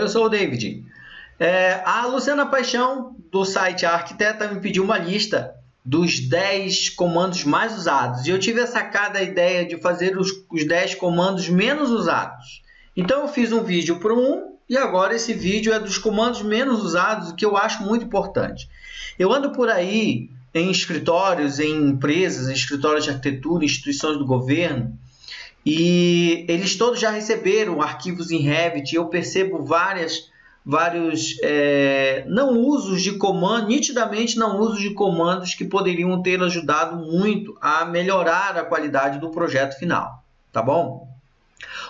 Eu sou o David. É, a Luciana Paixão, do site Arquiteta, me pediu uma lista dos 10 comandos mais usados. E eu tive a sacada ideia de fazer os, os 10 comandos menos usados. Então eu fiz um vídeo para um e agora esse vídeo é dos comandos menos usados, o que eu acho muito importante. Eu ando por aí em escritórios, em empresas, em escritórios de arquitetura, instituições do governo, e eles todos já receberam arquivos em Revit. Eu percebo várias, vários é, não usos de comando, nitidamente não usos de comandos que poderiam ter ajudado muito a melhorar a qualidade do projeto final, tá bom?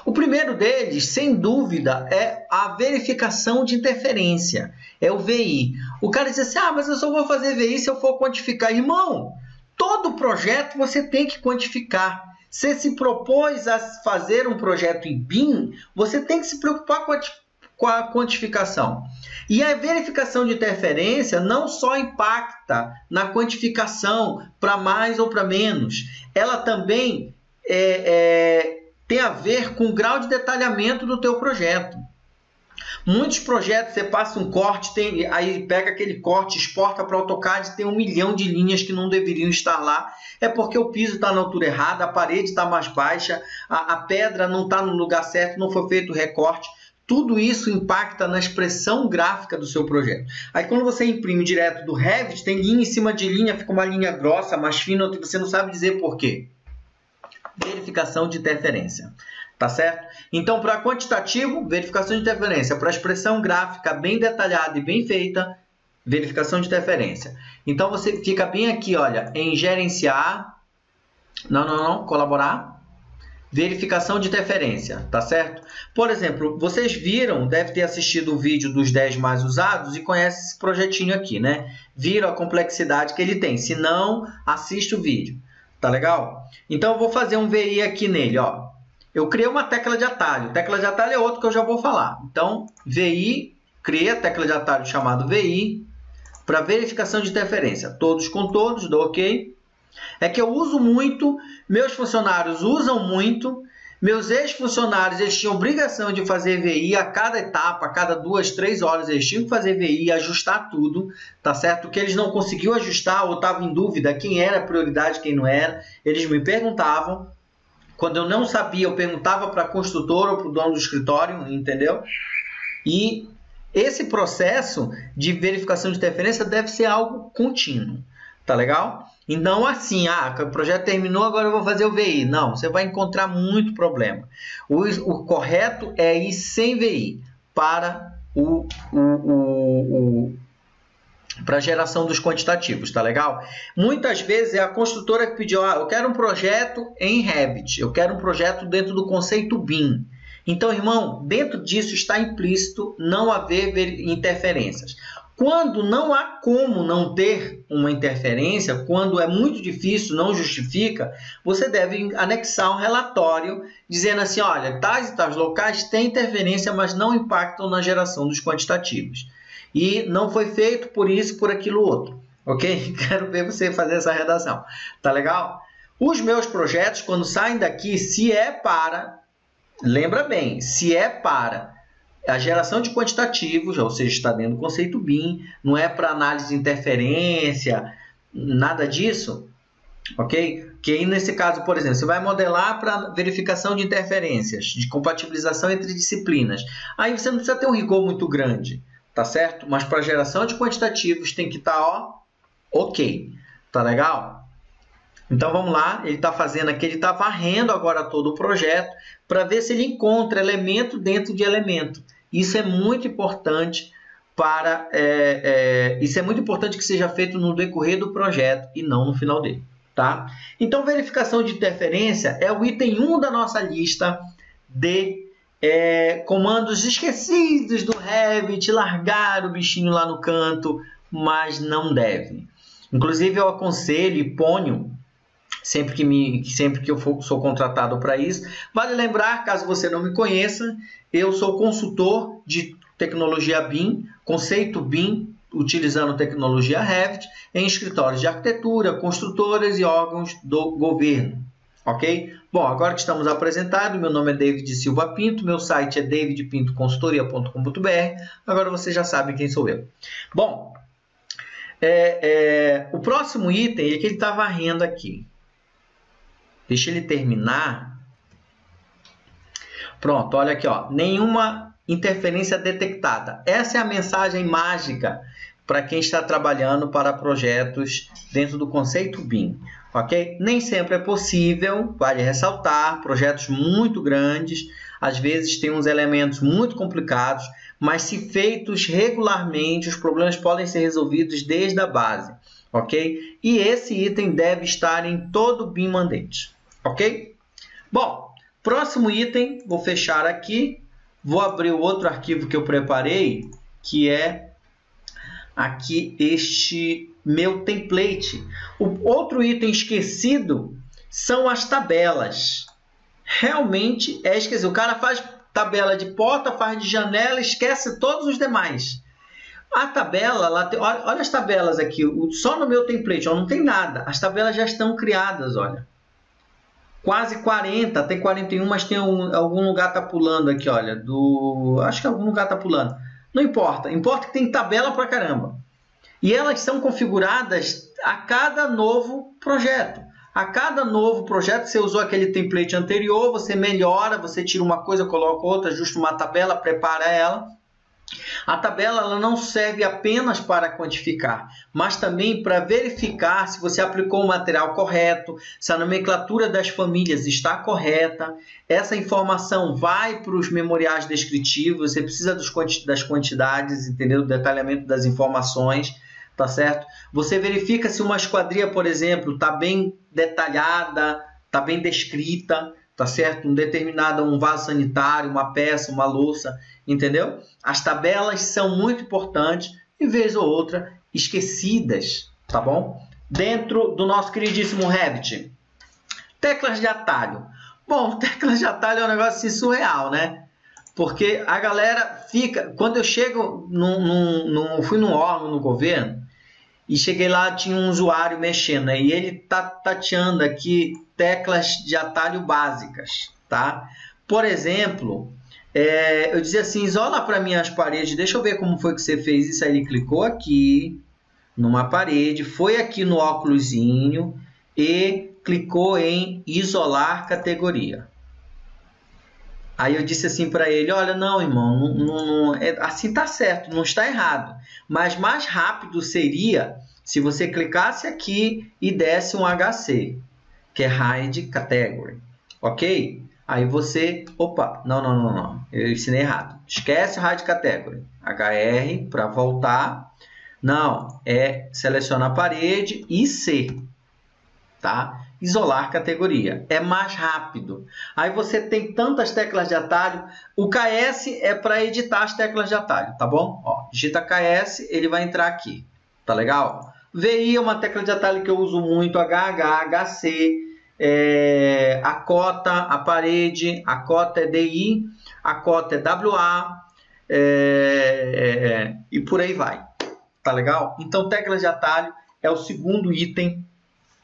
O primeiro deles, sem dúvida, é a verificação de interferência, é o VI. O cara diz assim: ah, mas eu só vou fazer VI se eu for quantificar. Irmão, todo projeto você tem que quantificar. Você se propôs a fazer um projeto em BIM, você tem que se preocupar com a, com a quantificação. E a verificação de interferência não só impacta na quantificação para mais ou para menos, ela também é, é, tem a ver com o grau de detalhamento do teu projeto. Muitos projetos você passa um corte, tem, aí pega aquele corte, exporta para AutoCAD, tem um milhão de linhas que não deveriam estar lá. É porque o piso está na altura errada, a parede está mais baixa, a, a pedra não está no lugar certo, não foi feito o recorte. Tudo isso impacta na expressão gráfica do seu projeto. Aí quando você imprime direto do Revit, tem linha em cima de linha, fica uma linha grossa, mais fina, você não sabe dizer por quê. Verificação de interferência. Tá certo? Então, para quantitativo, verificação de interferência. Para expressão gráfica bem detalhada e bem feita, verificação de interferência. Então, você fica bem aqui, olha, em gerenciar. Não, não, não, colaborar. Verificação de interferência, tá certo? Por exemplo, vocês viram, deve ter assistido o vídeo dos 10 mais usados e conhece esse projetinho aqui, né? Viram a complexidade que ele tem. Se não, assiste o vídeo. Tá legal? Então, eu vou fazer um VI aqui nele, ó eu criei uma tecla de atalho. Tecla de atalho é outro que eu já vou falar. Então, VI, criei a tecla de atalho chamado VI para verificação de interferência. Todos com todos, dou OK. É que eu uso muito, meus funcionários usam muito, meus ex-funcionários eles tinham obrigação de fazer VI a cada etapa, a cada duas, três horas eles tinham que fazer VI, ajustar tudo, tá certo? O que eles não conseguiam ajustar ou estavam em dúvida quem era a prioridade, quem não era, eles me perguntavam, quando eu não sabia, eu perguntava para a construtora ou para o dono do escritório, entendeu? E esse processo de verificação de interferência deve ser algo contínuo, tá legal? E não assim, ah, o projeto terminou, agora eu vou fazer o VI. Não, você vai encontrar muito problema. O, o correto é ir sem VI para o, o, o, o para a geração dos quantitativos, tá legal? Muitas vezes é a construtora que pediu, ah, eu quero um projeto em Revit, eu quero um projeto dentro do conceito BIM. Então, irmão, dentro disso está implícito não haver interferências. Quando não há como não ter uma interferência, quando é muito difícil, não justifica, você deve anexar um relatório dizendo assim, olha, tais e tais locais têm interferência, mas não impactam na geração dos quantitativos e não foi feito por isso, por aquilo outro. Ok? Quero ver você fazer essa redação. Tá legal? Os meus projetos, quando saem daqui, se é para, lembra bem, se é para a geração de quantitativos, ou seja, está dentro do conceito BIM, não é para análise de interferência, nada disso, ok? Que aí nesse caso, por exemplo, você vai modelar para verificação de interferências, de compatibilização entre disciplinas. Aí você não precisa ter um rigor muito grande tá certo? Mas para geração de quantitativos tem que estar, tá, ó, ok, tá legal? Então vamos lá, ele está fazendo aqui, ele está varrendo agora todo o projeto para ver se ele encontra elemento dentro de elemento. Isso é muito importante para, é, é, isso é muito importante que seja feito no decorrer do projeto e não no final dele, tá? Então verificação de interferência é o item 1 da nossa lista de é, comandos esquecidos do Revit, largar o bichinho lá no canto, mas não deve. Inclusive eu aconselho e ponho sempre que me sempre que eu for, sou contratado para isso. Vale lembrar, caso você não me conheça, eu sou consultor de tecnologia BIM, conceito BIM, utilizando tecnologia Revit em escritórios de arquitetura, construtoras e órgãos do governo. Ok? Bom, agora que estamos apresentados, meu nome é David Silva Pinto, meu site é davidpintoconsultoria.com.br. Agora você já sabe quem sou eu. Bom, é, é, o próximo item é que ele está varrendo aqui. Deixa ele terminar. Pronto, olha aqui, ó. Nenhuma interferência detectada. Essa é a mensagem mágica para quem está trabalhando para projetos dentro do conceito BIM ok? Nem sempre é possível, vale ressaltar, projetos muito grandes, às vezes tem uns elementos muito complicados, mas se feitos regularmente, os problemas podem ser resolvidos desde a base, ok? E esse item deve estar em todo o BIM mandate, ok? Bom, próximo item, vou fechar aqui, vou abrir o outro arquivo que eu preparei, que é aqui este meu template. O outro item esquecido são as tabelas. Realmente é esquecido. O cara faz tabela de porta, faz de janela, esquece todos os demais. A tabela, lá tem, olha, olha, as tabelas aqui, só no meu template, ó, não tem nada. As tabelas já estão criadas, olha. Quase 40, tem 41, mas tem um, algum lugar tá pulando aqui, olha. Do, acho que algum lugar tá pulando. Não importa, importa que tem tabela pra caramba. E elas são configuradas a cada novo projeto. A cada novo projeto, você usou aquele template anterior, você melhora, você tira uma coisa, coloca outra, ajusta uma tabela, prepara ela. A tabela ela não serve apenas para quantificar, mas também para verificar se você aplicou o material correto, se a nomenclatura das famílias está correta. Essa informação vai para os memoriais descritivos, você precisa das quantidades, entendeu? Do detalhamento das informações tá certo? Você verifica se uma esquadria, por exemplo, está bem detalhada, está bem descrita, tá certo? Um determinado um vaso sanitário, uma peça, uma louça, entendeu? As tabelas são muito importantes e vez ou outra esquecidas, tá bom? Dentro do nosso queridíssimo Revit. Teclas de atalho. Bom, teclas de atalho é um negócio assim, surreal, né? Porque a galera fica. Quando eu chego, num, num, num, fui num órgão no governo, e cheguei lá, tinha um usuário mexendo, e ele tá tateando aqui teclas de atalho básicas, tá? Por exemplo, é, eu dizia assim, isola para mim as paredes, deixa eu ver como foi que você fez isso. Aí ele clicou aqui, numa parede, foi aqui no óculosinho e clicou em isolar categoria. Aí eu disse assim para ele: Olha, não, irmão, não, não, não, é, assim tá certo, não está errado. Mas mais rápido seria se você clicasse aqui e desse um HC, que é Hide Category, ok? Aí você, opa, não, não, não, não, eu ensinei errado. Esquece o Hide Category, HR para voltar. Não, é selecionar a parede e C, tá? isolar categoria. É mais rápido. Aí você tem tantas teclas de atalho. O KS é para editar as teclas de atalho, tá bom? Ó, digita KS, ele vai entrar aqui. Tá legal? VI é uma tecla de atalho que eu uso muito, HH, HC, é, a cota, a parede, a cota é DI, a cota é WA, é, é, e por aí vai. Tá legal? Então, teclas de atalho é o segundo item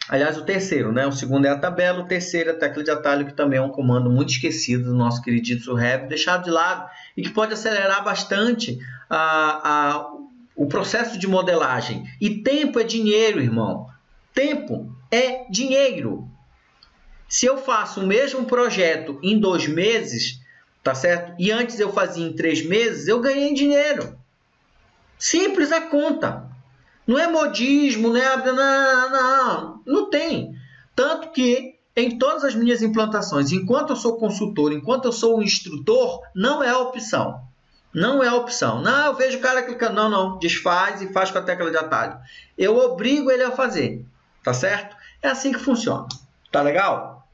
Aliás, o terceiro, né? O segundo é a tabela, o terceiro é a tecla de atalho, que também é um comando muito esquecido do nosso queridito Rev, deixado de lado e que pode acelerar bastante a, a, o processo de modelagem. E tempo é dinheiro, irmão. Tempo é dinheiro. Se eu faço o mesmo projeto em dois meses, tá certo? E antes eu fazia em três meses, eu ganhei dinheiro. Simples a conta. Não é modismo, não é. Não, não, não tem. Tanto que em todas as minhas implantações, enquanto eu sou consultor, enquanto eu sou instrutor, não é opção. Não é opção. Não, eu vejo o cara clicando. Não, não. Desfaz e faz com a tecla de atalho. Eu obrigo ele a fazer. Tá certo? É assim que funciona. Tá legal?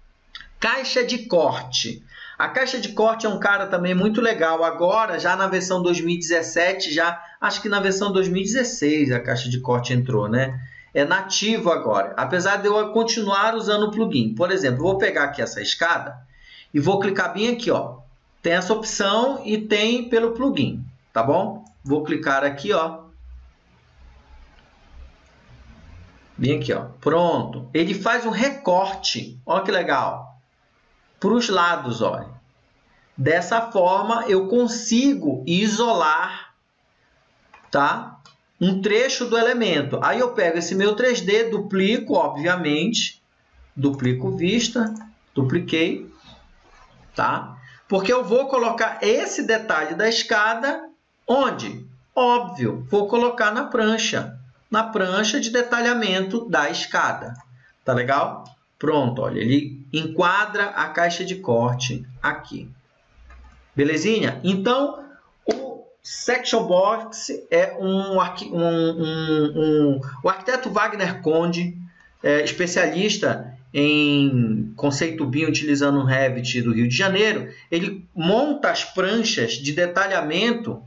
Caixa de corte. A caixa de corte é um cara também muito legal. Agora, já na versão 2017, já acho que na versão 2016 a caixa de corte entrou, né? É nativo agora. Apesar de eu continuar usando o plugin. Por exemplo, vou pegar aqui essa escada e vou clicar bem aqui, ó. Tem essa opção e tem pelo plugin, tá bom? Vou clicar aqui, ó. Vem aqui, ó. Pronto. Ele faz um recorte. Olha que legal. Para os lados, olha. Dessa forma, eu consigo isolar, tá? Um trecho do elemento. Aí eu pego esse meu 3D, duplico, obviamente. Duplico vista. Dupliquei, tá? Porque eu vou colocar esse detalhe da escada onde? Óbvio, vou colocar na prancha na prancha de detalhamento da escada. Tá legal? Pronto, olha, ele enquadra a caixa de corte aqui. Belezinha? Então, o Section Box é um, um, um, um o arquiteto Wagner Conde, é, especialista em conceito BIM utilizando o Revit do Rio de Janeiro, ele monta as pranchas de detalhamento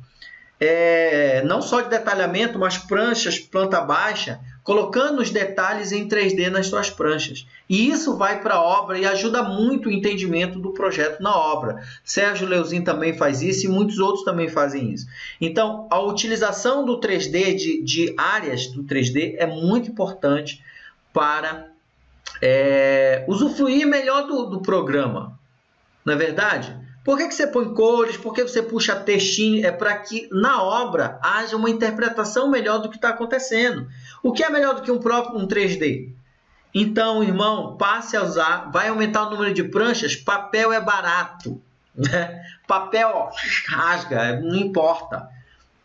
é, não só de detalhamento, mas pranchas, planta baixa, colocando os detalhes em 3D nas suas pranchas. E isso vai para a obra e ajuda muito o entendimento do projeto na obra. Sérgio Leuzinho também faz isso e muitos outros também fazem isso. Então, a utilização do 3D, de, de áreas do 3D, é muito importante para é, usufruir melhor do, do programa. Não é verdade? Por que, que você põe cores? Por que você puxa textinho? É para que na obra haja uma interpretação melhor do que está acontecendo. O que é melhor do que um próprio um 3D? Então, irmão, passe a usar, vai aumentar o número de pranchas. Papel é barato, né? Papel ó, rasga, não importa,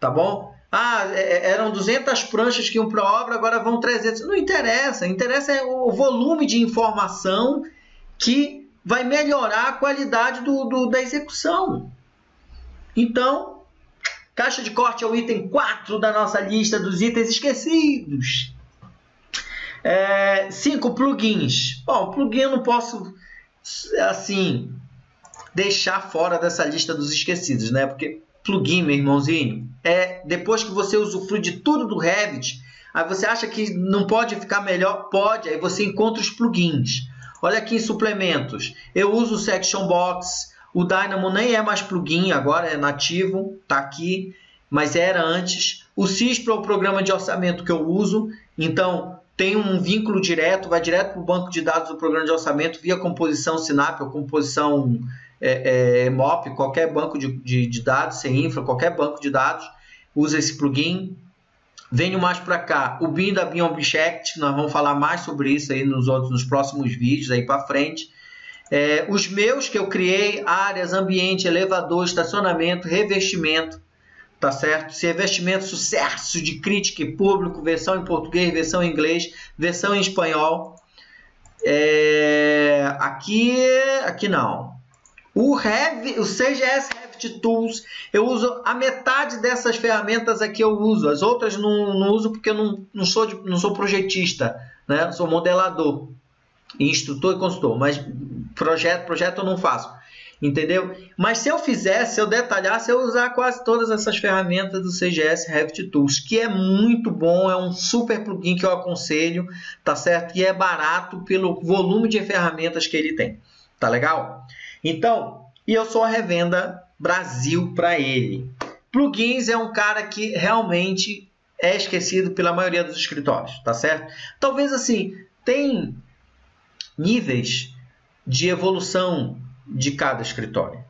tá bom? Ah, é, é, eram 200 pranchas que iam para a obra, agora vão 300. Não interessa, interessa é o volume de informação que vai melhorar a qualidade do, do, da execução. Então, caixa de corte é o item 4 da nossa lista dos itens esquecidos. É, cinco plugins. Bom, plugin eu não posso assim deixar fora dessa lista dos esquecidos, né? Porque plugin, meu irmãozinho, é depois que você usufrui de tudo do Revit, aí você acha que não pode ficar melhor? Pode, aí você encontra os plugins. Olha aqui em suplementos. Eu uso o Section Box. O Dynamo nem é mais plugin, agora é nativo, tá aqui, mas era antes. O CISPRO é o programa de orçamento que eu uso, então tem um vínculo direto, vai direto para o banco de dados do programa de orçamento via composição Sinap ou composição é, é, MOP, qualquer banco de, de, de dados, sem infra, qualquer banco de dados, usa esse plugin. Venho mais para cá, o BIM da BIM Object, nós vamos falar mais sobre isso aí nos outros, nos próximos vídeos aí para frente. É, os meus que eu criei, áreas, ambiente, elevador, estacionamento, revestimento, tá certo? Se revestimento, sucesso de crítica e público, versão em português, versão em inglês, versão em espanhol. É, aqui, aqui não. O, Rev, o CGS Tools. Eu uso a metade dessas ferramentas aqui eu uso. As outras não, não uso porque eu não, não, sou, de, não sou projetista, né? sou modelador, instrutor e consultor. Mas projeto, projeto eu não faço. Entendeu? Mas se eu fizesse, se eu detalhasse, eu usar quase todas essas ferramentas do CGS Revit Tools, que é muito bom, é um super plugin que eu aconselho, tá certo? E é barato pelo volume de ferramentas que ele tem. Tá legal? Então, e eu sou a revenda Brasil para ele. Plugins é um cara que realmente é esquecido pela maioria dos escritórios, tá certo? Talvez assim, tem níveis de evolução de cada escritório.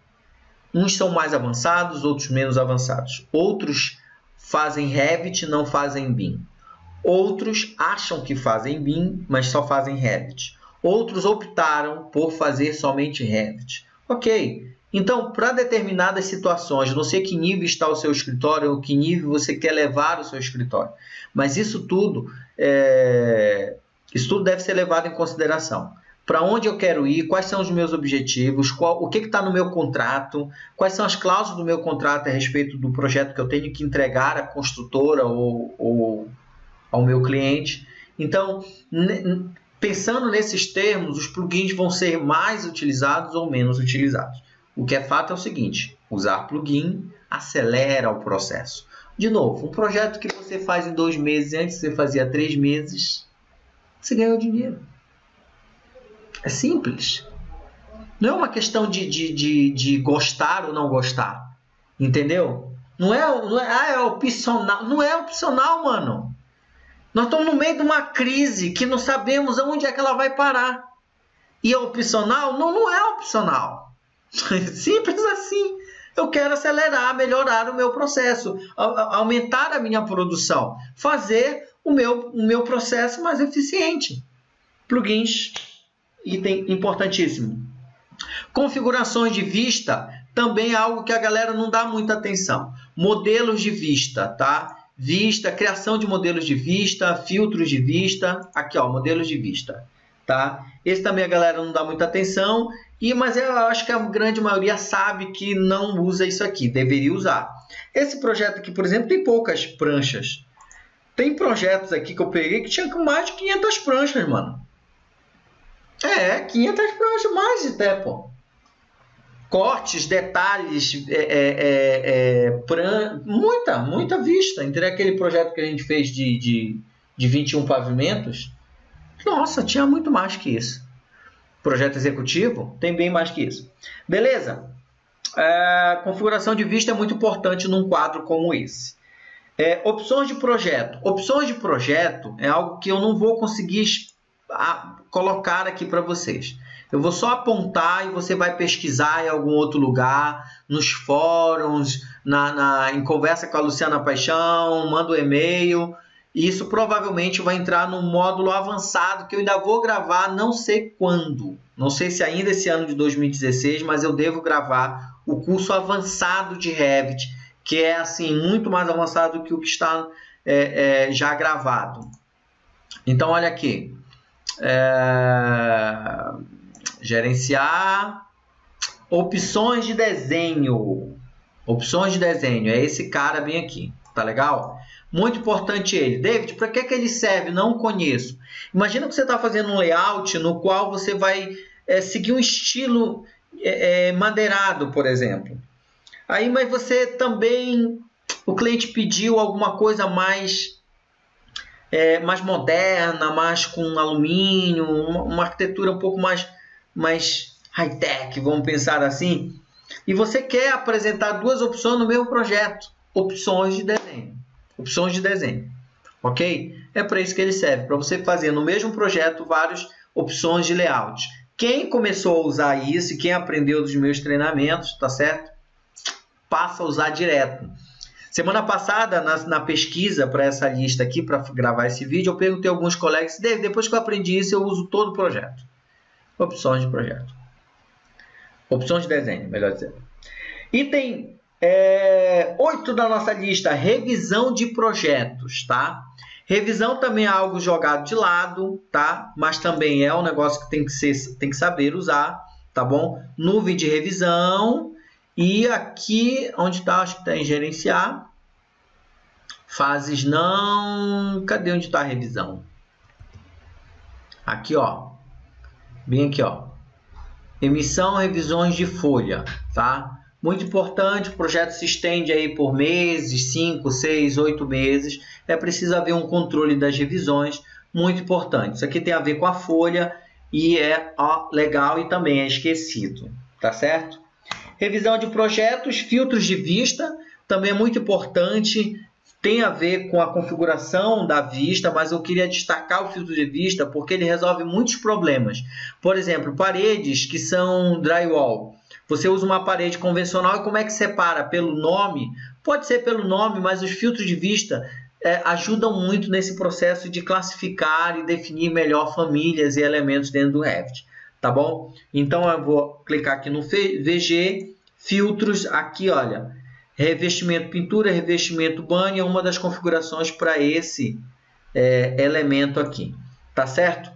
Uns são mais avançados, outros menos avançados. Outros fazem Revit, não fazem BIM. Outros acham que fazem BIM, mas só fazem Revit. Outros optaram por fazer somente Revit. Ok, então, para determinadas situações, não sei que nível está o seu escritório ou que nível você quer levar o seu escritório, mas isso tudo, é... isso tudo deve ser levado em consideração. Para onde eu quero ir, quais são os meus objetivos, qual, o que está no meu contrato, quais são as cláusulas do meu contrato a respeito do projeto que eu tenho que entregar à construtora ou, ou ao meu cliente. Então, pensando nesses termos, os plugins vão ser mais utilizados ou menos utilizados. O que é fato é o seguinte: usar plugin acelera o processo. De novo, um projeto que você faz em dois meses, antes você fazia três meses, você ganhou dinheiro. É simples. Não é uma questão de, de, de, de gostar ou não gostar. Entendeu? Não é, não é, ah, é opcional. Não é opcional, mano. Nós estamos no meio de uma crise que não sabemos aonde é que ela vai parar. E é opcional? Não, não é opcional. Simples assim. Eu quero acelerar, melhorar o meu processo, aumentar a minha produção, fazer o meu, o meu processo mais eficiente. Plugins, item importantíssimo. Configurações de vista também é algo que a galera não dá muita atenção. Modelos de vista, tá? Vista, criação de modelos de vista, filtros de vista, aqui ó, modelos de vista, tá? Esse também a galera não dá muita atenção, e mas eu acho que a grande maioria sabe que não usa isso aqui, deveria usar. Esse projeto aqui, por exemplo, tem poucas pranchas. Tem projetos aqui que eu peguei que tinha mais de 500 pranchas, mano. É, 500 pranchas, mais até, pô cortes, detalhes, é, é, é, é muita, muita vista. Entre aquele projeto que a gente fez de, de, de 21 pavimentos, nossa, tinha muito mais que isso. Projeto executivo tem bem mais que isso. Beleza? É, configuração de vista é muito importante num quadro como esse. É, opções de projeto. Opções de projeto é algo que eu não vou conseguir colocar aqui para vocês. Eu vou só apontar e você vai pesquisar em algum outro lugar, nos fóruns, na, na em conversa com a Luciana Paixão, manda um e-mail. Isso provavelmente vai entrar no módulo avançado que eu ainda vou gravar, não sei quando. Não sei se ainda esse ano de 2016, mas eu devo gravar o curso avançado de Revit, que é assim muito mais avançado que o que está é, é, já gravado. Então, olha aqui. É gerenciar opções de desenho. Opções de desenho, é esse cara bem aqui, tá legal? Muito importante ele. David, para que, que ele serve? Não conheço. Imagina que você está fazendo um layout no qual você vai é, seguir um estilo é, é, madeirado, por exemplo. Aí, mas você também, o cliente pediu alguma coisa mais é, mais moderna, mais com alumínio, uma, uma arquitetura um pouco mais mais high-tech, vamos pensar assim, e você quer apresentar duas opções no mesmo projeto, opções de desenho, opções de desenho, ok? É para isso que ele serve, para você fazer no mesmo projeto várias opções de layout. Quem começou a usar isso e quem aprendeu dos meus treinamentos, tá certo? Passa a usar direto. Semana passada, na, na pesquisa para essa lista aqui, para gravar esse vídeo, eu perguntei a alguns colegas, depois que eu aprendi isso, eu uso todo o projeto opções de projeto. Opções de desenho, melhor dizendo. Item é, 8 da nossa lista, revisão de projetos, tá? Revisão também é algo jogado de lado, tá? Mas também é um negócio que tem que, ser, tem que saber usar, tá bom? Nuvem de revisão. E aqui, onde está, acho que está em gerenciar. Fases não... Cadê onde está a revisão? Aqui, ó. Bem aqui, ó. Emissão, revisões de folha, tá? Muito importante, o projeto se estende aí por meses, 5, 6, 8 meses. É preciso haver um controle das revisões, muito importante. Isso aqui tem a ver com a folha e é ó, legal e também é esquecido, tá certo? Revisão de projetos, filtros de vista, também é muito importante tem a ver com a configuração da vista, mas eu queria destacar o filtro de vista porque ele resolve muitos problemas. Por exemplo, paredes que são drywall. Você usa uma parede convencional e como é que separa? Pelo nome? Pode ser pelo nome, mas os filtros de vista é, ajudam muito nesse processo de classificar e definir melhor famílias e elementos dentro do Revit. Tá bom? Então eu vou clicar aqui no VG, filtros, aqui olha, Revestimento pintura, revestimento banho é uma das configurações para esse é, elemento aqui. Tá certo?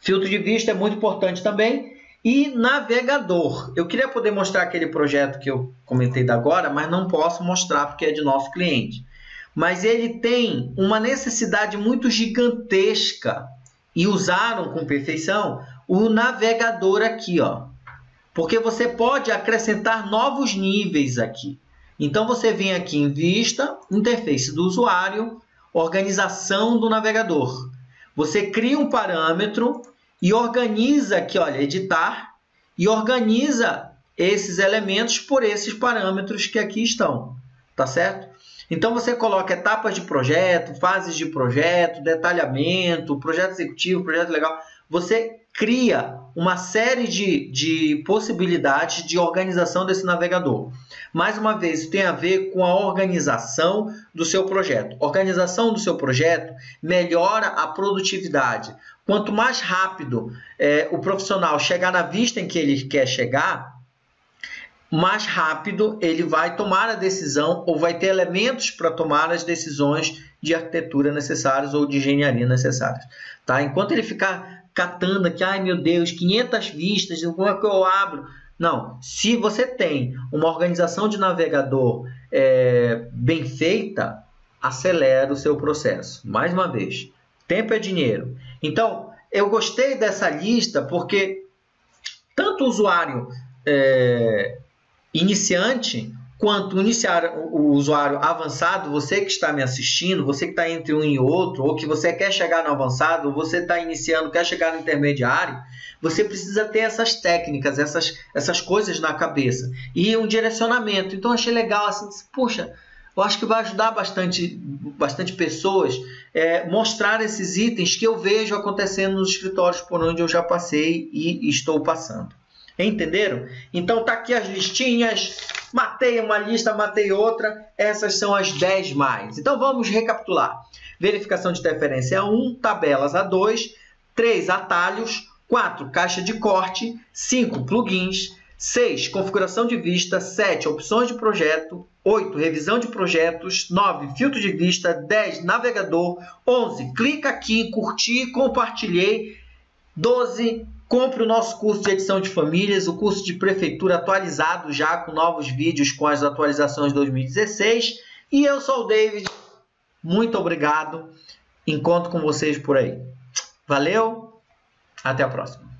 Filtro de vista é muito importante também. E navegador. Eu queria poder mostrar aquele projeto que eu comentei da agora, mas não posso mostrar porque é de nosso cliente. Mas ele tem uma necessidade muito gigantesca e usaram com perfeição o navegador aqui, ó. Porque você pode acrescentar novos níveis aqui. Então você vem aqui em Vista, Interface do usuário, Organização do navegador. Você cria um parâmetro e organiza aqui, olha, editar, e organiza esses elementos por esses parâmetros que aqui estão, tá certo? Então você coloca etapas de projeto, fases de projeto, detalhamento, projeto executivo, projeto legal. Você cria uma série de, de possibilidades de organização desse navegador. Mais uma vez, tem a ver com a organização do seu projeto. Organização do seu projeto melhora a produtividade. Quanto mais rápido é, o profissional chegar na vista em que ele quer chegar, mais rápido ele vai tomar a decisão ou vai ter elementos para tomar as decisões de arquitetura necessárias ou de engenharia necessárias. Tá? Enquanto ele ficar catando aqui, ai meu Deus, 500 vistas, como é que eu abro? Não, se você tem uma organização de navegador é, bem feita, acelera o seu processo. Mais uma vez, tempo é dinheiro. Então, eu gostei dessa lista porque tanto o usuário é, iniciante quanto iniciar o usuário avançado, você que está me assistindo, você que está entre um e outro, ou que você quer chegar no avançado, ou você está iniciando, quer chegar no intermediário, você precisa ter essas técnicas, essas, essas coisas na cabeça e um direcionamento. Então achei legal assim, puxa, eu acho que vai ajudar bastante, bastante pessoas é, mostrar esses itens que eu vejo acontecendo nos escritórios por onde eu já passei e estou passando. Entenderam? Então tá aqui as listinhas. Matei uma lista, matei outra. Essas são as 10 mais. Então vamos recapitular. Verificação de interferência 1, tabelas a 2, 3 atalhos, 4 caixa de corte, 5 plugins, 6 configuração de vista, 7 opções de projeto, 8 revisão de projetos, 9 filtro de vista, 10 navegador, 11 clica aqui, curti, compartilhei, 12 Compre o nosso curso de edição de famílias, o curso de prefeitura atualizado já com novos vídeos com as atualizações 2016. E eu sou o David. Muito obrigado. Encontro com vocês por aí. Valeu. Até a próxima.